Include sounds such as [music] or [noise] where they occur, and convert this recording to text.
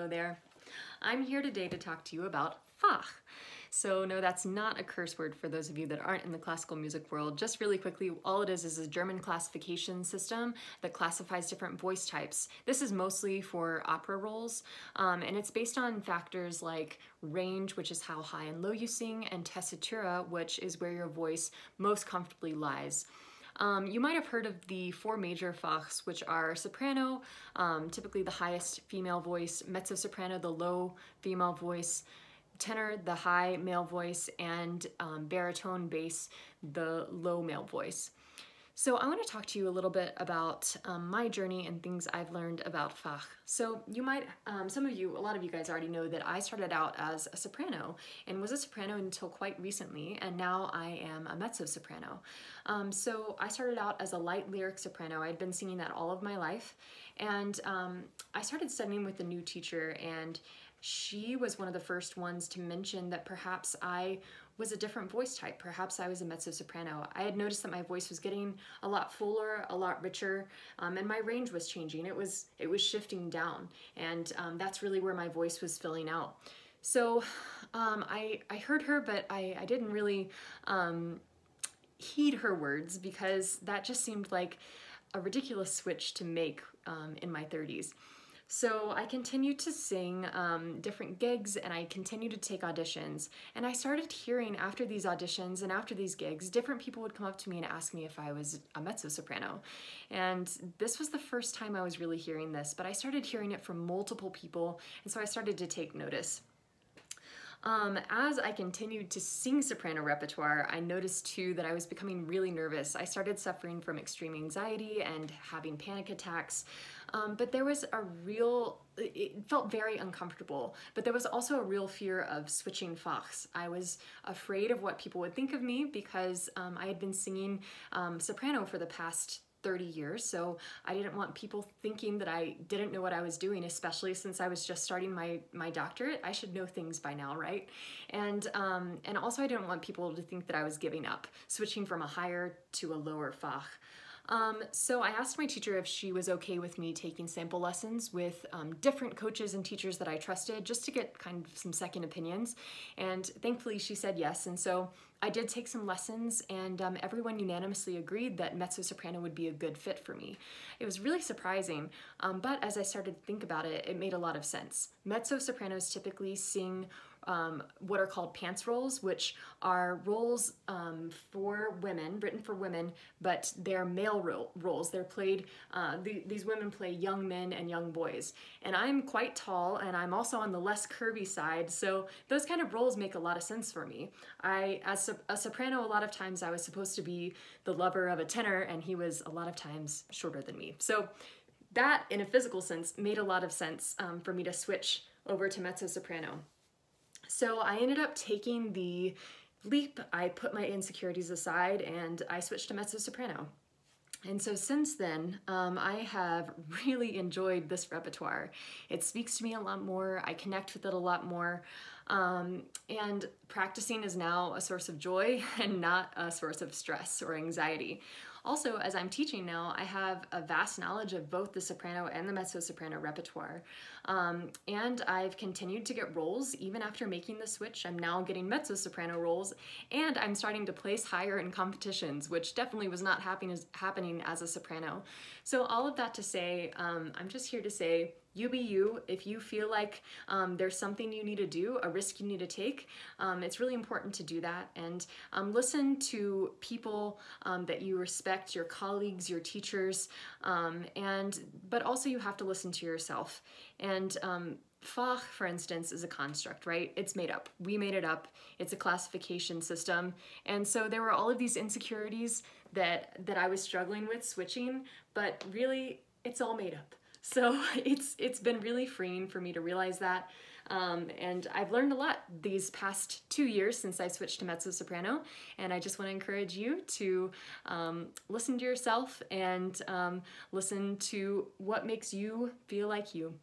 Hello there. I'm here today to talk to you about Fach. So no, that's not a curse word for those of you that aren't in the classical music world. Just really quickly, all it is is a German classification system that classifies different voice types. This is mostly for opera roles, um, and it's based on factors like range, which is how high and low you sing, and tessitura, which is where your voice most comfortably lies. Um, you might have heard of the four major Fachs, which are soprano, um, typically the highest female voice, mezzo-soprano, the low female voice, tenor, the high male voice, and um, baritone bass, the low male voice. So I want to talk to you a little bit about um, my journey and things I've learned about Fach. So you might, um, some of you, a lot of you guys already know that I started out as a soprano and was a soprano until quite recently, and now I am a mezzo soprano. Um, so I started out as a light lyric soprano. I'd been singing that all of my life, and um, I started studying with a new teacher and she was one of the first ones to mention that perhaps I was a different voice type. Perhaps I was a mezzo soprano. I had noticed that my voice was getting a lot fuller, a lot richer, um, and my range was changing. It was it was shifting down, and um, that's really where my voice was filling out. So um, I I heard her, but I I didn't really um, heed her words because that just seemed like a ridiculous switch to make um, in my 30s. So I continued to sing um, different gigs and I continued to take auditions. And I started hearing after these auditions and after these gigs, different people would come up to me and ask me if I was a mezzo soprano. And this was the first time I was really hearing this, but I started hearing it from multiple people. And so I started to take notice. Um, as I continued to sing soprano repertoire, I noticed too that I was becoming really nervous. I started suffering from extreme anxiety and having panic attacks. Um, but there was a real, it felt very uncomfortable, but there was also a real fear of switching Fachs. I was afraid of what people would think of me because um, I had been singing um, soprano for the past 30 years, so I didn't want people thinking that I didn't know what I was doing, especially since I was just starting my, my doctorate. I should know things by now, right? And, um, and also I didn't want people to think that I was giving up, switching from a higher to a lower Fach. Um, so I asked my teacher if she was okay with me taking sample lessons with um, different coaches and teachers that I trusted just to get kind of some second opinions. And thankfully she said yes. And so I did take some lessons and um, everyone unanimously agreed that mezzo-soprano would be a good fit for me. It was really surprising, um, but as I started to think about it, it made a lot of sense. Mezzo-sopranos typically sing um, what are called pants roles, which are roles um, for women, written for women, but they're male ro roles. They're played, uh, the, these women play young men and young boys. And I'm quite tall and I'm also on the less curvy side, so those kind of roles make a lot of sense for me. I, as a soprano, a lot of times I was supposed to be the lover of a tenor and he was a lot of times shorter than me. So that, in a physical sense, made a lot of sense um, for me to switch over to mezzo-soprano. So I ended up taking the leap, I put my insecurities aside, and I switched to mezzo-soprano. And so since then, um, I have [laughs] really enjoyed this repertoire. It speaks to me a lot more, I connect with it a lot more, um, and practicing is now a source of joy [laughs] and not a source of stress or anxiety. Also, as I'm teaching now, I have a vast knowledge of both the soprano and the mezzo-soprano repertoire. Um, and I've continued to get roles even after making the switch. I'm now getting mezzo-soprano roles and I'm starting to place higher in competitions, which definitely was not happening as, happening as a soprano. So all of that to say, um, I'm just here to say, you be you. If you feel like um, there's something you need to do, a risk you need to take, um, it's really important to do that. And um, listen to people um, that you respect, your colleagues, your teachers, um, and but also you have to listen to yourself. And um, Fach, for instance, is a construct, right? It's made up. We made it up. It's a classification system. And so there were all of these insecurities that, that I was struggling with switching, but really it's all made up. So [laughs] it's it's been really freeing for me to realize that. Um, and I've learned a lot these past two years since I switched to mezzo soprano. And I just want to encourage you to um, listen to yourself and um, listen to what makes you feel like you.